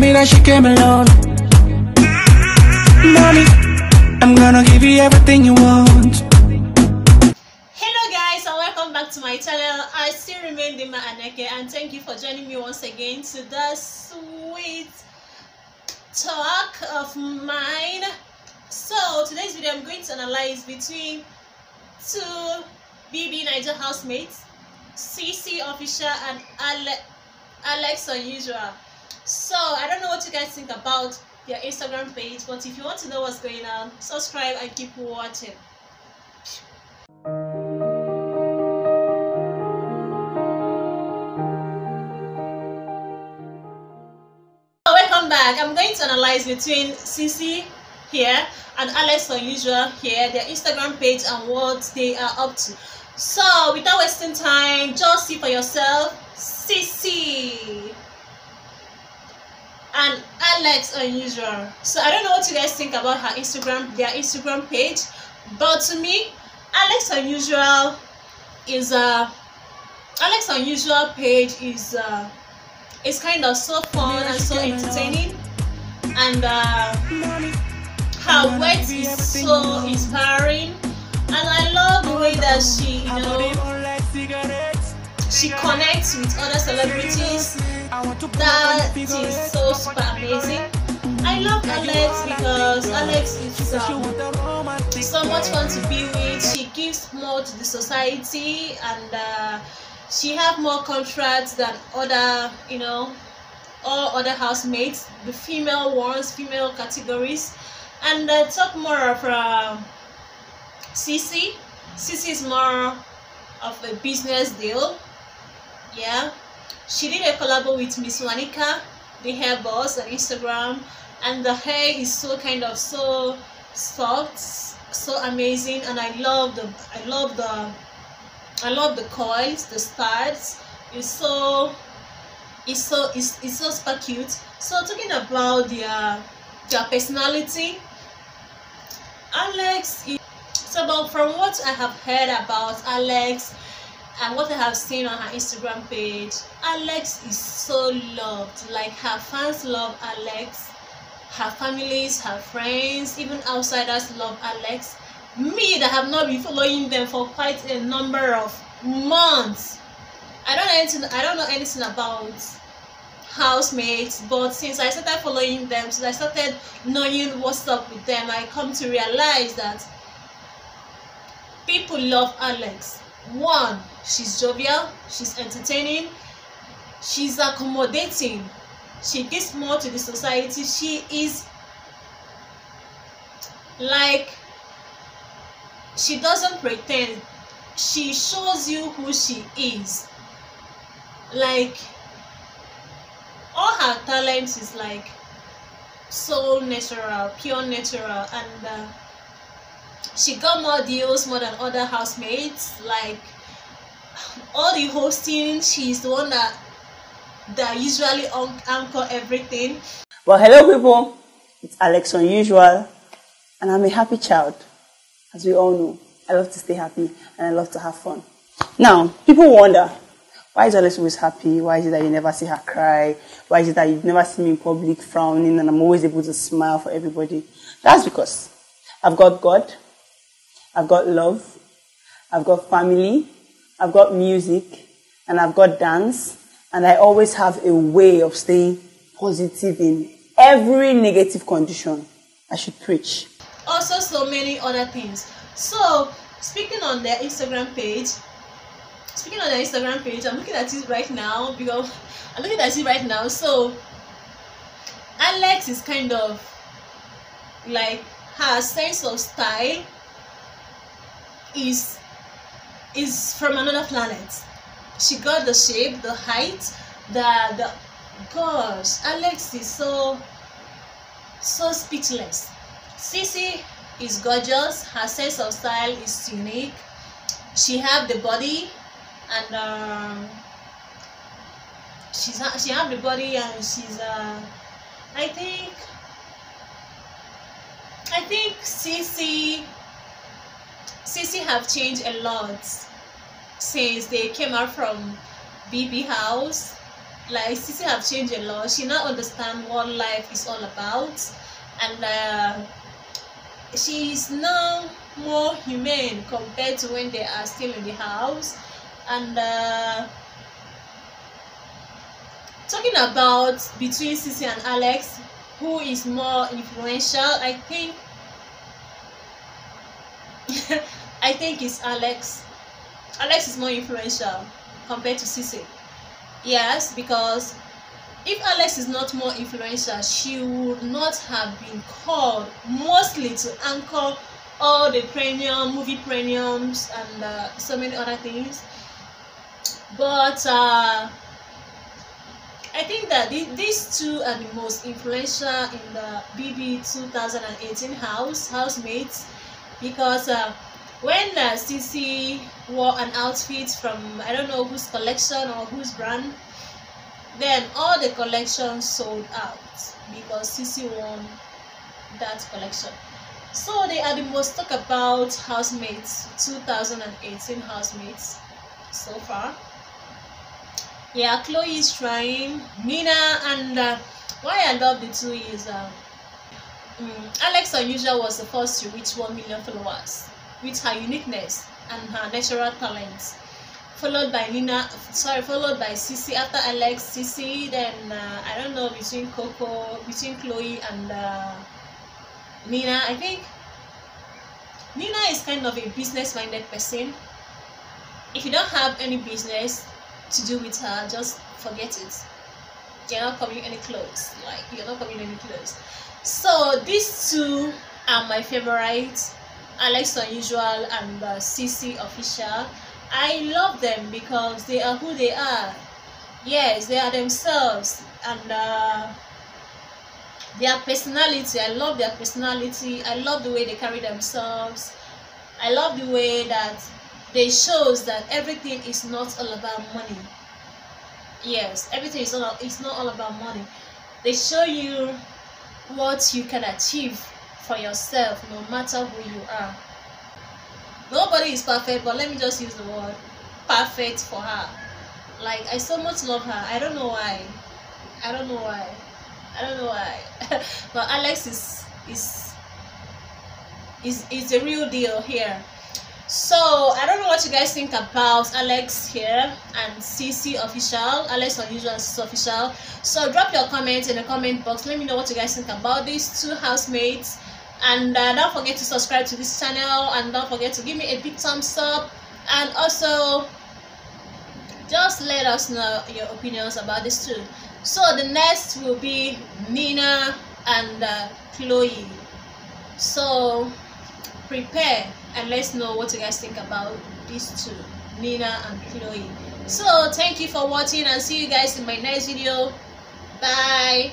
me that she came alone. Mommy, I'm gonna give you everything you want. Hello guys and welcome back to my channel. I still remain Dima Aneke and thank you for joining me once again to that sweet talk of mine. So today's video I'm going to analyze between two BB Naija housemates, CC Official and Ale Alex Unusual. So I don't know what you guys think about their Instagram page, but if you want to know what's going on, subscribe and keep watching. Oh, welcome back. I'm going to analyze between cc here and alex unusual here their instagram page and what they are up to. So without wasting time just see for yourself cc and alex unusual so i don't know what you guys think about her instagram their instagram page but to me alex unusual is a alex unusual page is uh it's kind of so fun and so entertaining. And uh, her words is so inspiring. And i love the way that she you know she connects with other celebrities. That is so super amazing. I love alex because alex is um, so much fun to be with. She gives more to the society and uh, she have more contracts than other you know all other housemates the female ones female categories. And uh, talk more of uh, Cece. Cece is more of a business deal yeah she did a collab with Miss Wanika the hair boss on Instagram and the hair is so kind of so soft so amazing and I love the I love the I love the coils, the studs. It's so it's so it's, it's so super cute. So talking about their their personality, Alex is so about from what I have heard about Alex and what I have seen on her Instagram page, Alex is so loved. Like her fans love Alex, her families, her friends, even outsiders love Alex. Me that have not been following them for quite a number of months. I don't know anything i don't know anything about housemates but since i started following them since i started knowing what's up with them i come to realize that people love alex one she's jovial she's entertaining she's accommodating. She gives more to the society. She is like she doesn't pretend. She shows you who she is. Like all her talents is like so natural pure natural and uh, she got more deals more than other housemates like all the hosting she's the one that that usually anchor everything well hello people it's alex unusual and i'm a happy child as we all know, I love to stay happy and I love to have fun. Now, people wonder, why is Alice always happy? Why is it that you never see her cry? Why is it that you never see me in public frowning and I'm always able to smile for everybody? That's because I've got God, I've got love, I've got family, I've got music, and I've got dance, and I always have a way of staying positive in every negative condition. I should preach also so many other things so speaking on their instagram page speaking on their instagram page i'm looking at it right now because i'm looking at it right now so alex is kind of like her sense of style is is from another planet she got the shape the height the the gosh alex is so so speechless Cece is gorgeous. Her sense of style is unique. She have the body and um, she's she have the body and she's uh, I think I think Cece Cece have changed a lot since they came out from BB House like Sissy have changed a lot. She now understand what life is all about, and uh, she is now more humane compared to when they are still in the house. And uh, talking about between Sissy and Alex, who is more influential, I think. I think it's Alex. Alex is more influential compared to Sissy. Yes, because if Alex is not more influential, she would not have been called mostly to anchor all the premium movie premiums and uh, so many other things. But uh, I think that th- these two are the most influential in the BB 2018 house housemates because uh, when uh, wore an outfit from I don't know whose collection or whose brand, then all the collections sold out because Sissy won that collection. So they are the most talk about housemates 2018 housemates so far. Yeah, Khloe is trying. Nina and uh, why I love the two is uh, um, Alex Unusual was the first to reach 1 million followers with her uniqueness and her natural talents. Followed by Nina, sorry, followed by Sissy. After Alex, Sissy, then uh, I don't know between Koko, between Khloe and uh, Nina. I think Nina is kind of a business-minded person. If you don't have any business to do with her, just forget it. You're not coming any close. Like you're not coming any close. So these two are my favorites Alex Unusual and uh, CC Official. I love them because they are who they are. Yes, they are themselves and uh, their personality. I love their personality. I love the way they carry themselves. I love the way that they shows that everything is not all about money. Yes, everything is it's not all about money. They show you what you can achieve for yourself no matter who you are. Nobody is perfect, but let me just use the word perfect for her. Like I so much love her. I don't know why. I don't know why. I don't know why. but Alex is is is is the real deal here. So I don't know what you guys think about Alex here and CC official, Alex unusual and CC official. So drop your comments in the comment box. Let me know what you guys think about these two housemates. And uh, don't forget to subscribe to this channel and don't forget to give me a big thumbs up. And also just let us know your opinions about this too. So the next will be Nina and uh, Khloe. So prepare and let's know what you guys think about these two nina and khloe so thank you for watching and see you guys in my next video bye